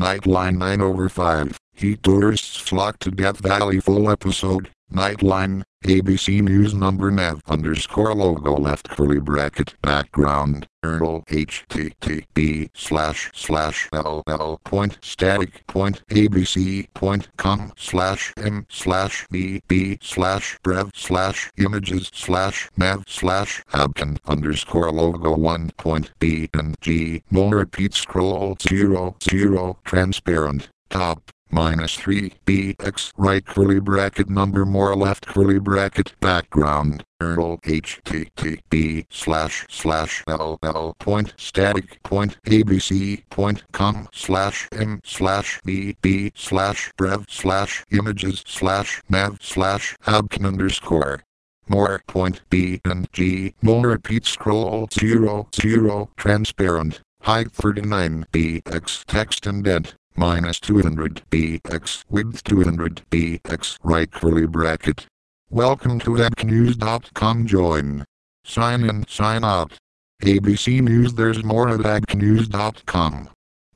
Nightline 9 over 5. Heat tourists flock to Death Valley full episode. Nightline, ABC News number nav underscore logo left curly bracket background Earl http slash slash ll point static point abc point com slash m slash bb slash brev slash images slash nav slash abcan underscore logo one point b and g more repeat scroll zero zero transparent top minus 3 px right curly bracket number more left curly bracket background Earl http slash slash ll point static point abc point com slash m slash bb slash brev slash images slash nav slash abcan underscore. More point b and g more repeat scroll 0 0 transparent height 39 px text indent minus 200 px width 200 px right curly bracket. Welcome to abcnews.com join. Sign in, sign out. ABC News there's more at abcnews.com.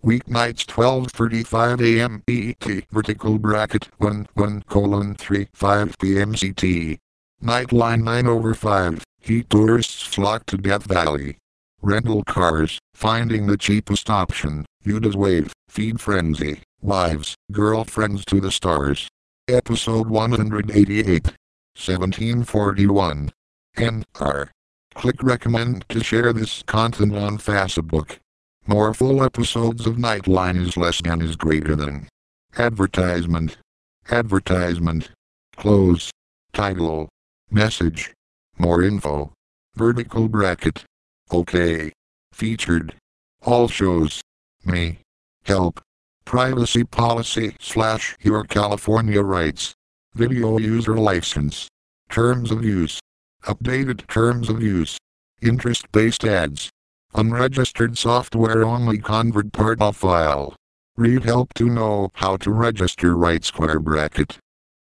Weeknights 12.35 a.m. ET vertical bracket 1 1 colon 3 5 p.m. CT. Nightline 9 over 5. Heat tourists flock to Death Valley. Rental cars, finding the cheapest option. Yuda's Wave, Feed Frenzy, eh? Wives, Girlfriends to the Stars. Episode 188. 1741. NR. Click recommend to share this content on Facebook. More full episodes of Nightline is less than is greater than. Advertisement. Advertisement. Close. Title. Message. More info. Vertical bracket. Okay. Featured. All shows. Me. Help. Privacy policy slash your California rights. Video user license. Terms of use. Updated terms of use. Interest-based ads. Unregistered software only convert part of file. Read help to know how to register right square bracket.